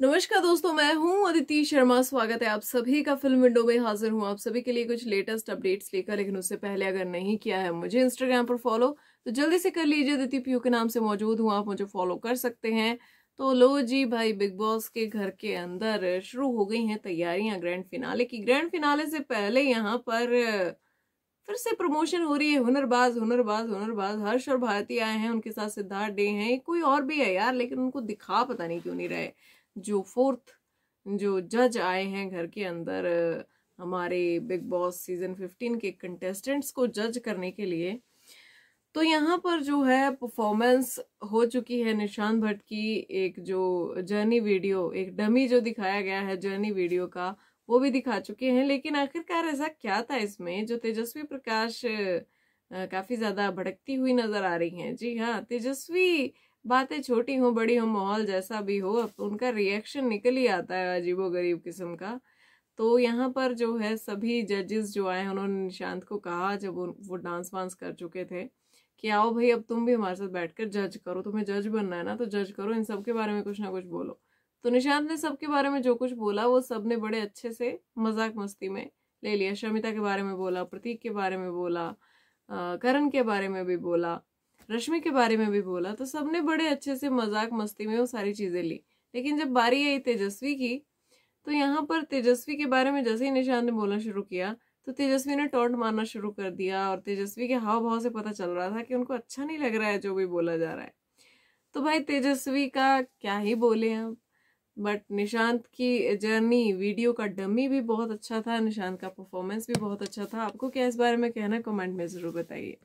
नमस्कार दोस्तों, मैं हूँ अदिति शर्मा। स्वागत है आप सभी का फ़िल्म विंडो में। हाजिर हूँ आप सभी के लिए कुछ लेटेस्ट अपडेट्स लेकर, लेकिन उससे पहले अगर नहीं किया है, मुझे इंस्टाग्राम पर फॉलो तो जल्दी से कर लीजिए। अदिति पीयू के नाम से मौजूद हूँ, आप मुझे फॉलो कर सकते हैं। तो लो जी भाई बिग बॉस के घर के अंदर शुरू हो गई हैं तैयारियाँ ग्रैंड फिनाले की। ग्रैंड फिनाले से पहले यहाँ पर, फिर से प्रमोशन हो रही है। हुनरबाज हुनरबाज हुनरबाज हर्ष और भारती आए हैं, उनके साथ सिद्धार्थ डे हैं। कोई और भी है यार, लेकिन उनको दिखा पता नहीं क्यों नहीं रहे। जो फोर्थ, जो जज आए हैं घर के अंदर, हमारे बिग बॉस सीज़न 15 के कंटेस्टेंट्स को जज करने के लिए तो यहाँ पर जो है परफॉर्मेंस हो चुकी है निशान भट्ट की एक जो जर्नी वीडियो एक डमी जो दिखाया गया है जर्नी वीडियो का, वो भी दिखा चुके हैं। लेकिन आखिरकार ऐसा क्या था इसमें जो तेजस्वी प्रकाश काफ़ी ज़्यादा भड़कती हुई नज़र आ रही हैं? जी हाँ तेजस्वी बातें छोटी हो, बड़ी हो, माहौल जैसा भी हो, अब उनका रिएक्शन निकल ही आता है अजीबो गरीब किस्म का। तो यहाँ पर जो है, सभी जजेस जो आए हैं, उन्होंने निशांत को कहा जब वो डांस वांस कर चुके थे कि आओ भाई, अब तुम भी हमारे साथ बैठकर जज करो, तुम्हें जज बनना है ना तो जज करो, इन सब के बारे में कुछ ना कुछ बोलो। तो निशांत ने सबके बारे में जो कुछ बोला, वो सबने बड़े अच्छे से मज़ाक मस्ती में ले लिया, शमिता के बारे में बोला, प्रतीक के बारे में बोला करण के बारे में भी बोला। रश्मि के बारे में भी बोला तो सबने बड़े अच्छे से मज़ाक मस्ती में वो सारी चीज़ें ली। लेकिन जब बारी आई तेजस्वी की तो यहाँ पर तेजस्वी के बारे में जैसे ही निशान ने बोलना शुरू किया तो तेजस्वी ने टॉन्ट मारना शुरू कर दिया और तेजस्वी के हाव भाव से पता चल रहा था कि उनको अच्छा नहीं लग रहा है जो भी बोला जा रहा है। तो भाई तेजस्वी का क्या ही बोले हम। बट निशांत की जर्नी, वीडियो का डमी भी बहुत अच्छा था, निशांत का परफॉर्मेंस भी बहुत अच्छा था। आपको क्या इस बारे में कहना कमेंट में ज़रूर बताइए।